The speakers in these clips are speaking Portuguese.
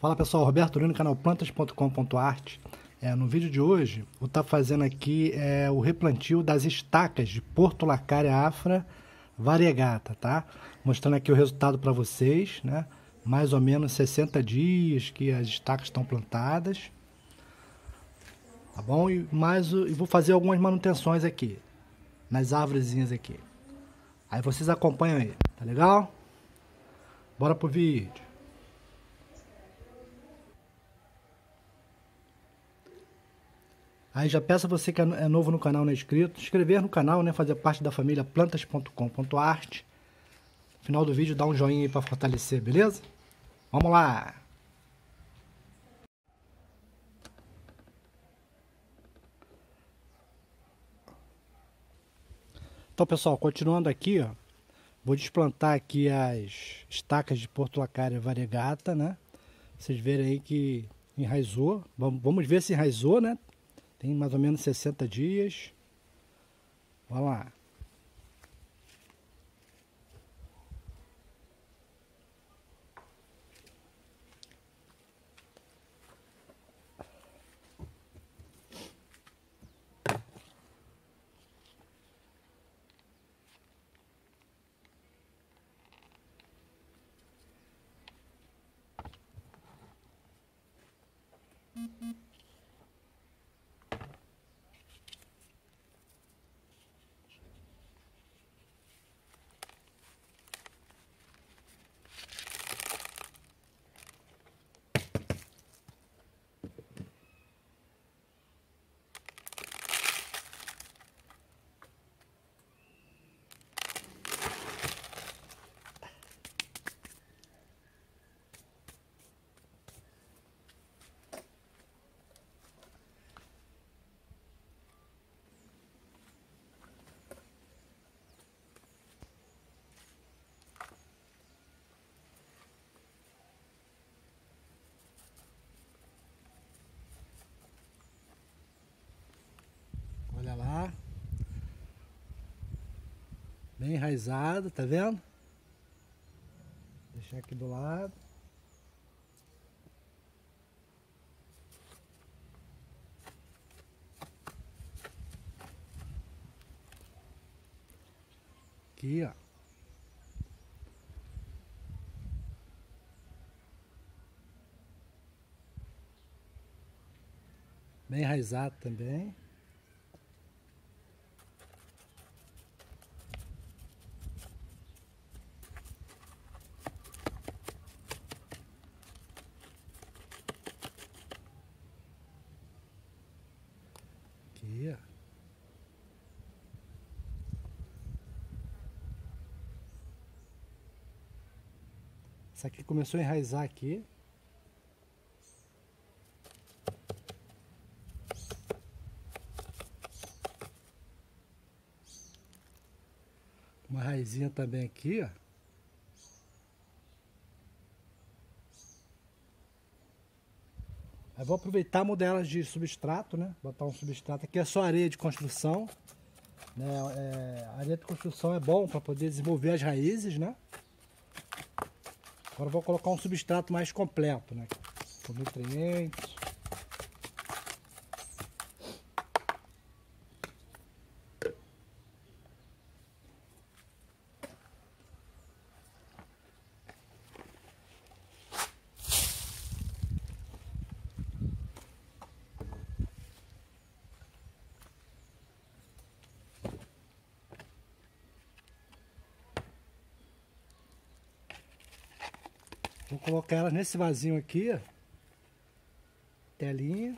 Fala pessoal, Roberto Lino, canal plantas.com.art. É, no vídeo de hoje, vou estar tá fazendo aqui é, o replantio das estacas de Porto Lacária Afra variegata, tá? Mostrando aqui o resultado para vocês, né? Mais ou menos 60 dias que as estacas estão plantadas. Tá bom? E, mais, e vou fazer algumas manutenções aqui, nas árvorezinhas aqui. Aí vocês acompanham aí, tá legal? Bora pro vídeo. Aí já peço a você que é, é novo no canal, não é inscrito, inscrever no canal, né, fazer parte da família plantas.com.art. No final do vídeo dá um joinha aí para fortalecer, beleza? Vamos lá! Então, pessoal, continuando aqui, ó, vou desplantar aqui as estacas de Porto Lacária variegata, né? Vocês verem aí que enraizou. Vamos ver se enraizou, né? Tem mais ou menos 60 dias. Vamos lá. Mm-hmm. Bem enraizado, tá vendo? Deixar aqui do lado. Aqui, ó. Bem enraizado também. Aqui, ó. Essa aqui começou a enraizar aqui. Uma raizinha também aqui, ó. Vou aproveitar modelas de substrato, né? Botar um substrato aqui é só areia de construção. Né? É, areia de construção é bom para poder desenvolver as raízes, né? Agora vou colocar um substrato mais completo, né? Com nutrientes. Vou colocar elas nesse vasinho aqui, ó. Telinha.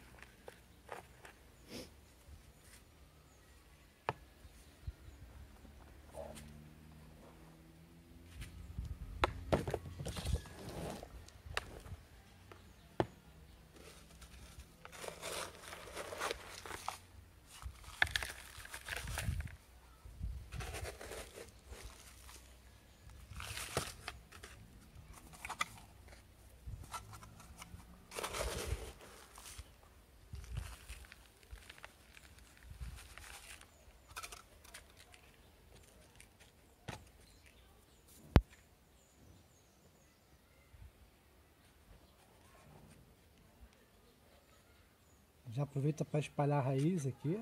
Já aproveita para espalhar a raiz aqui.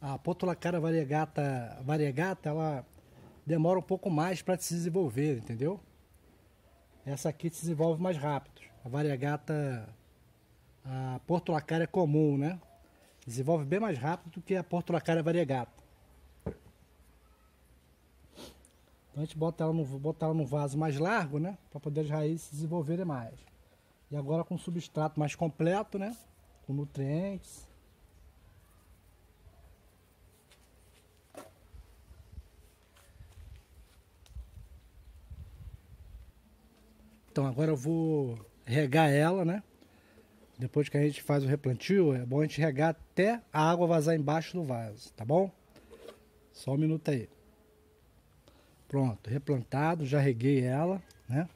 A Potulacara variegata, variegata, ela demora um pouco mais para se desenvolver, entendeu? Essa aqui se desenvolve mais rápido. A variegata, a Portulacara é comum, né? Desenvolve bem mais rápido do que a Portulacara variegata. Então a gente bota ela no, bota ela no vaso mais largo, né? Para poder as raízes se desenvolverem mais. E agora com substrato mais completo, né? Com nutrientes. Então agora eu vou regar ela, né? Depois que a gente faz o replantio, é bom a gente regar até a água vazar embaixo do vaso, tá bom? Só um minuto aí. Pronto, replantado, já reguei ela, né?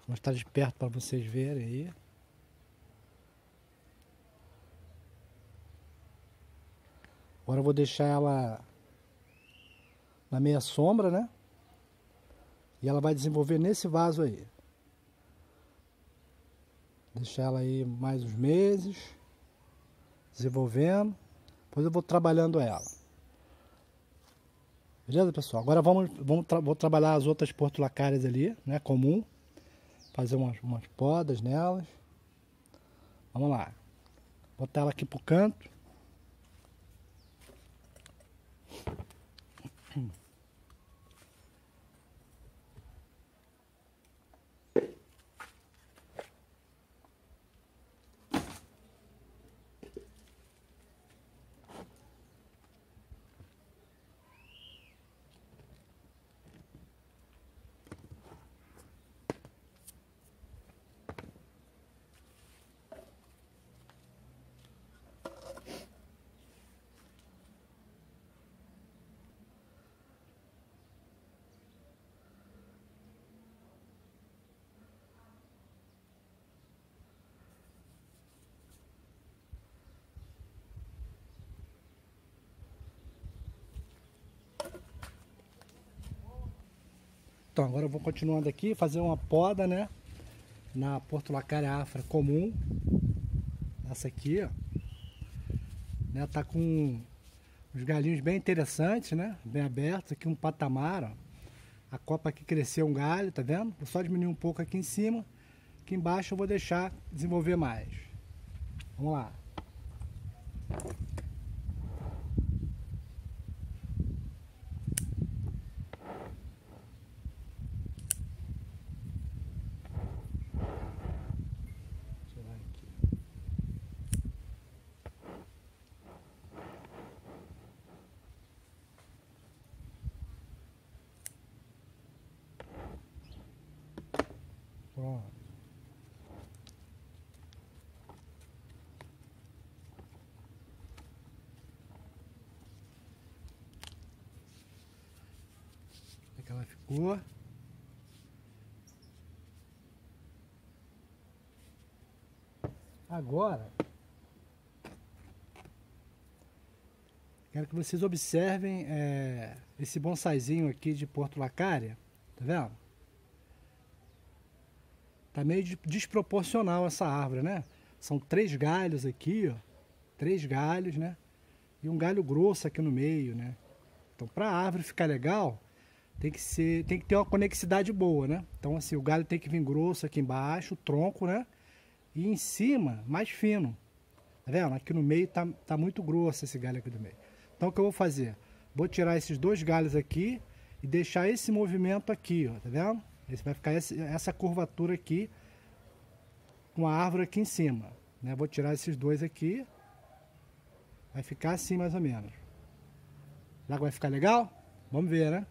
Vou mostrar de perto para vocês verem aí. Agora eu vou deixar ela na meia sombra, né? E ela vai desenvolver nesse vaso aí. Deixar ela aí mais uns meses, desenvolvendo. Depois eu vou trabalhando ela. Beleza, pessoal? Agora vamos, vamos tra vou trabalhar as outras portulacárias ali, né? Comum. Fazer umas, umas podas nelas. Vamos lá. Botar ela aqui pro canto. Então, agora eu vou continuando aqui, fazer uma poda, né? Na Portulacária afra comum. Essa aqui, ó. Né, tá com os galinhos bem interessantes, né? Bem abertos. Aqui um patamar, ó. A copa aqui cresceu um galho, tá vendo? Vou só diminuir um pouco aqui em cima. Aqui embaixo eu vou deixar desenvolver mais. Vamos lá. Pronto. É Como ela ficou? Agora, quero que vocês observem é, esse bonsaizinho aqui de Porto Lacária, tá vendo? Tá meio desproporcional essa árvore, né? São três galhos aqui, ó. Três galhos, né? E um galho grosso aqui no meio, né? Então, para a árvore ficar legal, tem que ser, tem que ter uma conexidade boa, né? Então, assim, o galho tem que vir grosso aqui embaixo, o tronco, né? E em cima, mais fino. Tá vendo? Aqui no meio tá, tá muito grosso esse galho aqui do meio. Então, o que eu vou fazer? Vou tirar esses dois galhos aqui e deixar esse movimento aqui, ó, tá vendo? Esse vai ficar essa curvatura aqui com a árvore aqui em cima. Né? Vou tirar esses dois aqui. Vai ficar assim mais ou menos. Será que vai ficar legal? Vamos ver, né?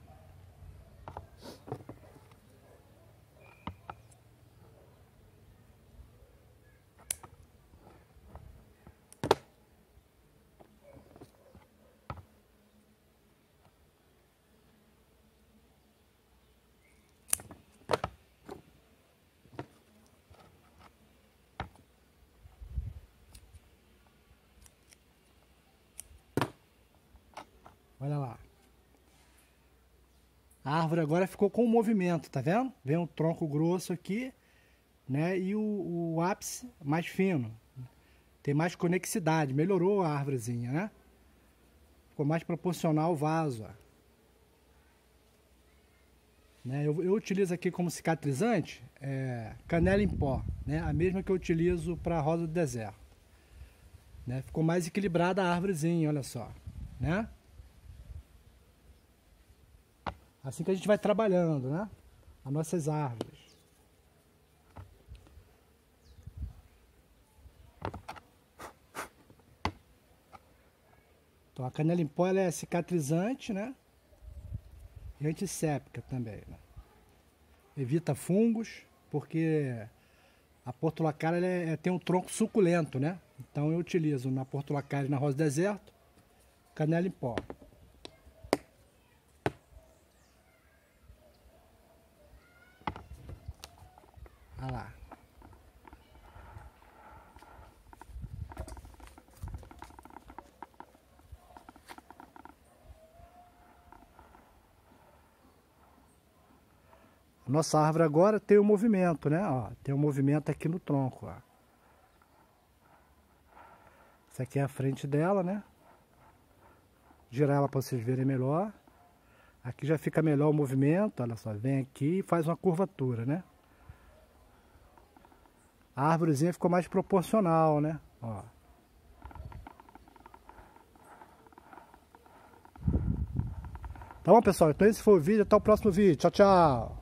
Olha lá. A árvore agora ficou com movimento, tá vendo? Vem um tronco grosso aqui, né? E o, o ápice mais fino. Tem mais conexidade, melhorou a árvorezinha, né? Ficou mais proporcional o vaso, ó. Né? Eu, eu, utilizo aqui como cicatrizante é, canela em pó, né? a mesma que eu utilizo para rosa do deserto. Né? Ficou mais equilibrada a árvorezinha, olha só. Né? Assim que a gente vai trabalhando, né? As nossas árvores. Então a canela em pó é cicatrizante, né? E antisséptica também, né? Evita fungos, porque a portulacara é, tem um tronco suculento, né? Então eu utilizo na portulacara e na rosa deserto canela em pó. Olha lá. Nossa árvore agora tem o um movimento, né? Ó, tem um movimento aqui no tronco, ó. Essa aqui é a frente dela, né? Girar ela para vocês verem melhor. Aqui já fica melhor o movimento, olha só, vem aqui e faz uma curvatura, né? A árvorezinha ficou mais proporcional, né? Ó. Tá bom, pessoal? Então esse foi o vídeo. Até o próximo vídeo. Tchau, tchau.